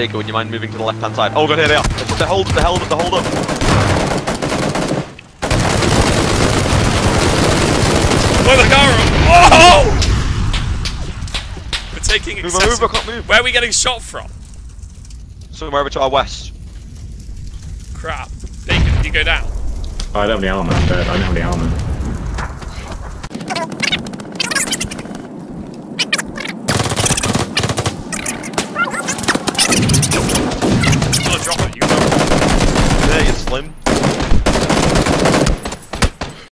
bigger, would you mind moving to the left hand side? Oh god, here they are. They hold, they hold, they hold up. Blow the car! Oh! We're taking Move, excessive... move, I can't move. Where are we getting shot from? Somewhere over to our west. Crap. Bacon, did you go down? I don't have any armor. I'm dead. I don't have any armor. slim.